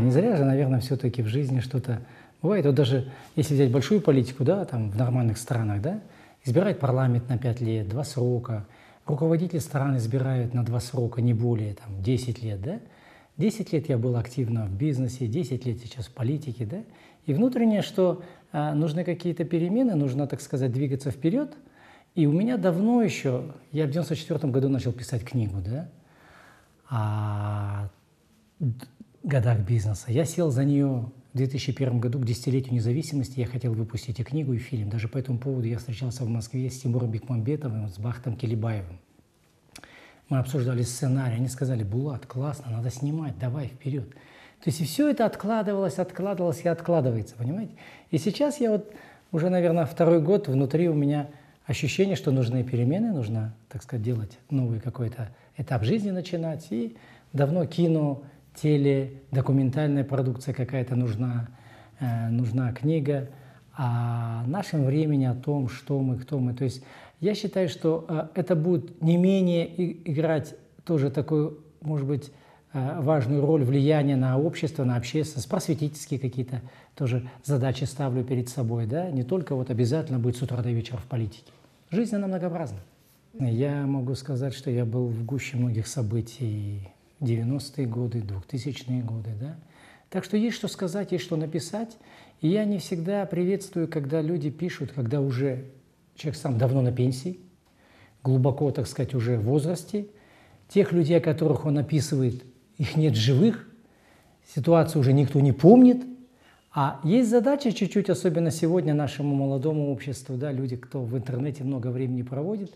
Не зря же, наверное, все-таки в жизни что-то бывает. Вот даже если взять большую политику, да, там в нормальных странах, да, избирает парламент на 5 лет, два срока, руководитель страны избирает на два срока, не более, там, 10 лет, да. 10 лет я был активно в бизнесе, 10 лет сейчас в политике, да. И внутреннее, что а, нужны какие-то перемены, нужно, так сказать, двигаться вперед. И у меня давно еще, я в 94 году начал писать книгу, да, о годах бизнеса. Я сел за нее в 2001 году, к десятилетию независимости, я хотел выпустить и книгу, и фильм. Даже по этому поводу я встречался в Москве с Тимуром Бекмамбетовым, с Бахтом Келебаевым. Мы обсуждали сценарий, они сказали, Булат, классно, надо снимать, давай вперед. То есть и все это откладывалось, откладывалось и откладывается, понимаете? И сейчас я вот уже, наверное, второй год внутри у меня ощущение, что нужны перемены, нужно, так сказать, делать новый какой-то этап жизни начинать. И давно кино, теле, документальная продукция какая-то нужна, э, нужна книга о нашем времени, о том, что мы, кто мы. То есть я считаю, что э, это будет не менее играть тоже такую, может быть, э, важную роль влияния на общество, на общественность, просветительские какие-то тоже задачи ставлю перед собой, да, не только вот обязательно быть с утра до вечера в политике. Жизнь, она многообразна. Я могу сказать, что я был в гуще многих событий 90-е годы, 2000-е годы, да. Так что есть что сказать, есть что написать. И я не всегда приветствую, когда люди пишут, когда уже человек сам давно на пенсии, глубоко, так сказать, уже в возрасте. Тех людей, о которых он описывает, их нет живых, ситуацию уже никто не помнит. А есть задача чуть-чуть, особенно сегодня нашему молодому обществу, да, люди, кто в интернете много времени проводит,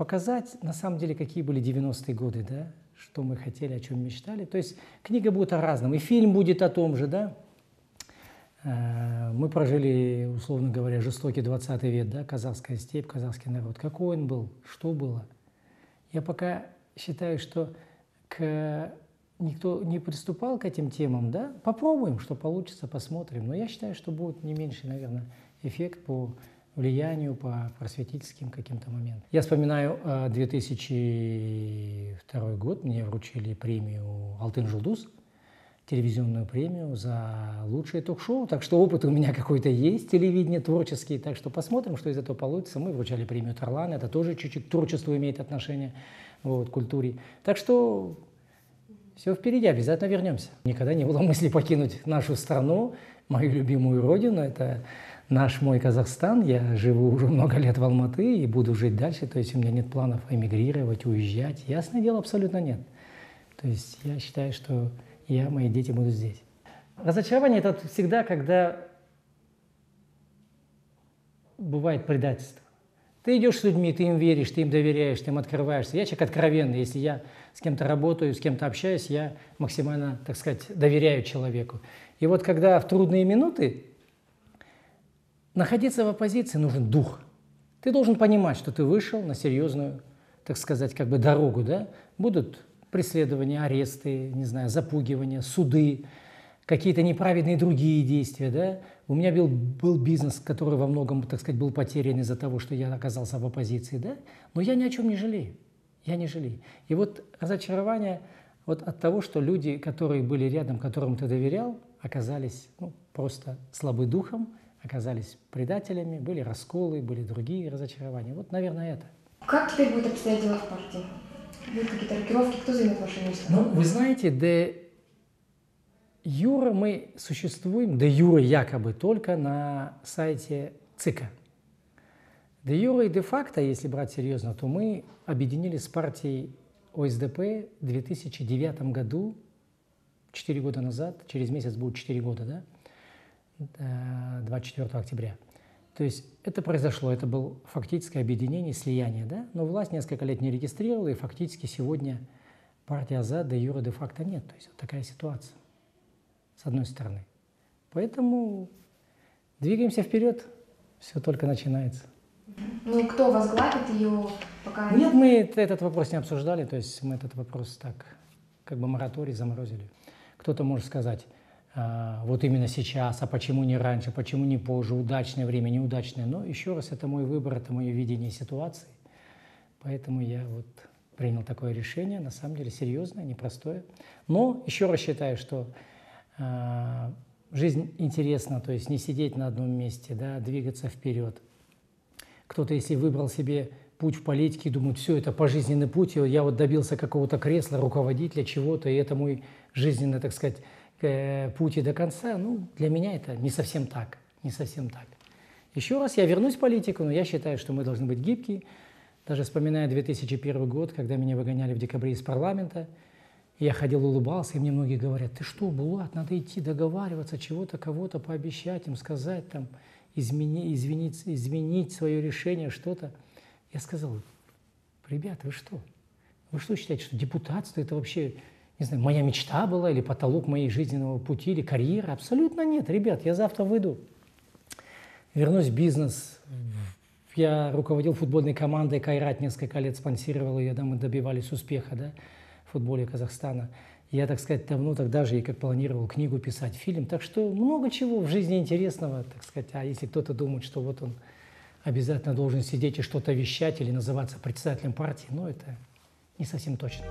показать на самом деле, какие были 90-е годы, да, что мы хотели, о чем мечтали. То есть книга будет о разном, и фильм будет о том же, да. Э, мы прожили, условно говоря, жестокий 20 век, да, казахская степь, казахский народ. Какой он был, что было. Я пока считаю, что к... никто не приступал к этим темам, да, попробуем, что получится, посмотрим. Но я считаю, что будет не меньше, наверное, эффект по влиянию, по просветительским каким-то моментам. Я вспоминаю 2002 э, год, мне вручили премию «Алтын Жулдус», телевизионную премию за лучшее ток-шоу. Так что опыт у меня какой-то есть, телевидение творческий. Так что посмотрим, что из этого получится. Мы вручали премию Тарлан, это тоже чуть-чуть к творчеству имеет отношение, вот, к культуре. Так что все впереди, обязательно вернемся. Никогда не было мысли покинуть нашу страну, мою любимую родину. Это наш мой Казахстан. Я живу уже много лет в Алматы и буду жить дальше. То есть у меня нет планов эмигрировать, уезжать. Ясное дело, абсолютно нет. То есть я считаю, что я, мои дети будут здесь. Разочарование – это всегда, когда бывает предательство. Ты идешь с людьми, ты им веришь, ты им доверяешь, ты им открываешься. Я человек откровенный. Если я с кем-то работаю, с кем-то общаюсь, я максимально, так сказать, доверяю человеку. И вот когда в трудные минуты находиться в оппозиции нужен дух. Ты должен понимать, что ты вышел на серьезную, так сказать, как бы дорогу, да? Будут преследования, аресты, не знаю, запугивания, суды, какие-то неправедные другие действия, да? У меня был, был бизнес, который во многом, так сказать, был потерян из-за того, что я оказался в оппозиции, да? Но я ни о чем не жалею. Я не жалею. И вот разочарование вот от того, что люди, которые были рядом, которым ты доверял, оказались ну, просто слабы духом, оказались предателями, были расколы, были другие разочарования. Вот, наверное, это. Как теперь будет обстоять дело в партии? Будут какие-то рокировки? Кто займет ваше место? Ну, вы знаете, де юра мы существуем, де юра якобы только на сайте ЦИКа. Де юра и де факто, если брать серьезно, то мы объединились с партией ОСДП в 2009 году, 4 года назад, через месяц будет 4 года, да, 24 э, октября. То есть это произошло, это было фактическое объединение, слияние, да? но власть несколько лет не регистрировала, и фактически сегодня партия Азад де юра де факто нет. То есть вот такая ситуация, с одной стороны. Поэтому двигаемся вперед, все только начинается. Ну, кто возглавит ее пока? Нет, мы этот вопрос не обсуждали, то есть мы этот вопрос так, как бы мораторий заморозили. Кто-то может сказать, вот именно сейчас, а почему не раньше, почему не позже, удачное время, неудачное. Но еще раз, это мой выбор, это мое видение ситуации. Поэтому я вот принял такое решение, на самом деле серьезное, непростое. Но еще раз считаю, что э, жизнь интересна, то есть не сидеть на одном месте, да, двигаться вперед. Кто-то, если выбрал себе путь в политике, думает, все, это пожизненный путь, я вот добился какого-то кресла, руководителя, чего-то, и это мой жизненный, так сказать, э, путь и до конца. Ну, для меня это не совсем так, не совсем так. Еще раз, я вернусь в политику, но я считаю, что мы должны быть гибкие. Даже вспоминая 2001 год, когда меня выгоняли в декабре из парламента, я ходил, улыбался, и мне многие говорят, ты что, Булат, надо идти договариваться, чего-то, кого-то пообещать им, сказать, там, измени, извинить, изменить свое решение, что-то. Я сказал, ребята, вы что? Вы что считаете, что депутатство – это вообще, не знаю, моя мечта была или потолок моей жизненного пути или карьеры? Абсолютно нет, ребят, я завтра выйду вернусь в бизнес. Я руководил футбольной командой, Кайрат несколько лет спонсировал ее, да, мы добивались успеха да, в футболе Казахстана. Я, так сказать, давно тогда же и как планировал книгу писать, фильм. Так что много чего в жизни интересного, так сказать. А если кто-то думает, что вот он обязательно должен сидеть и что-то вещать или называться председателем партии, ну это не совсем точно.